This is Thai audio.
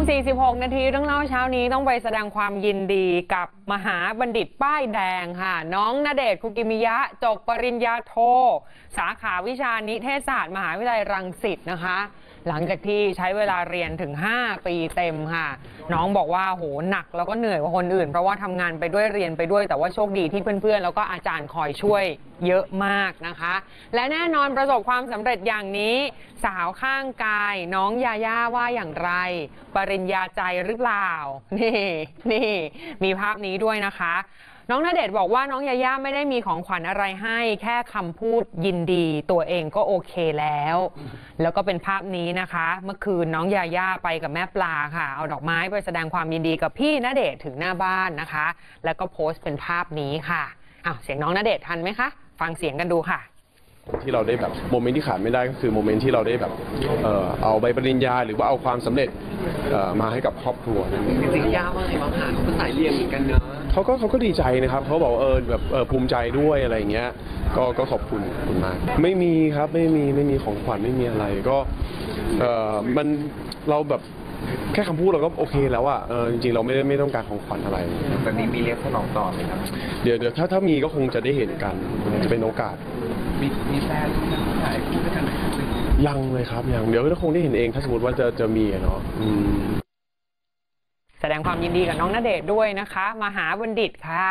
ง46 นาทีเรื่องเล่าเช้านี้ต้องไปแสดงความยินดีกับมหาบัณฑิตป้ายแดงค่ะ น้องณเดชน์คุกิมิยะ จบปริญญาโท สาขาวิชานิเทศศาสตร์ มหาวิทยาลัยรังสิตนะคะ หลังจากที่ใช้เวลาเรียนถึง 5 ปีเต็มค่ะ น้องบอกว่าโหหนักแล้วก็เหนื่อยกว่าคนอื่น เพราะว่าทำงานไปด้วยเรียนไปด้วย แต่ว่าโชคดีที่เพื่อนๆ แล้วก็อาจารย์คอยช่วยเยอะมากนะคะ และแน่นอนประสบความสำเร็จอย่างนี้สาวข้างกาย น้องยาย่าว่าอย่างไร ปริญญาใจหรือเปล่า นี่นี่มีภาพนี้ด้วยนะคะ น้องณเดชน์บอกว่าน้องยาย่าไม่ได้มีของขวัญอะไรให้ แค่คำพูดยินดี ตัวเองก็โอเคแล้ว แล้วก็เป็นภาพนี้นะคะ เมื่อคืนน้องยาย่าไปกับแม่ปลาค่ะ เอาดอกไม้ไปแสดงความยินดีกับพี่ณเดชน์ถึงหน้าบ้านนะคะ แล้วก็โพสต์เป็นภาพนี้ค่ะอ้าวเสียงน้องณเดชน์ทันไหมคะ ฟังเสียงกันดูค่ะที่เราได้แบบโมเมนต์ที่ขาดไม่ได้ก็คือโมเมนต์ที่เราได้แบบเอ่อเอาใบปริญญาหรือว่าเอาความสำเร็จเอ่อมาให้กับครอบครัวนั่นเองจริงๆยากมากเลยบางหาเขาก็สายเรียนเหมือนกันเนอะ เขาก็เขาก็ดีใจนะครับเขาบอกว่าเออแบบเออภูมิใจด้วยอะไรอย่างเงี้ยก็ก็ขอบคุณขอบคุณมาก ไม่มีครับไม่มีไม่มีของขวัญไม่มีอะไรก็เออมันเราแบบแค่คำพูดเราก็โอเคแล้วอะเออจริงๆเราไม่ได้ไม่ต้องการของขวัญอะไร แบบนี้มีเลี้ยงสนองต่อไหมครับเดี๋ยวเดี๋ยวถ้าถ้ามีก็คงจะได้เห็นกันจะเป็นโอกาส มีมีแฟนถ่ายคู่ด้วยกันไหมครับยังเลยครับยังเดี๋ยวก็คงได้เห็นเองถ้าสมมติว่าจะจะมีอะเนาะอืม แสดงความยินดีกับน้องณเดชน์ด้วยนะคะ มหาบัณฑิตค่ะ